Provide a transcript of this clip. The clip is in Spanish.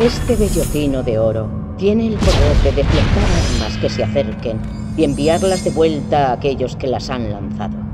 Este bellocino de oro tiene el poder de deflectar armas que se acerquen y enviarlas de vuelta a aquellos que las han lanzado.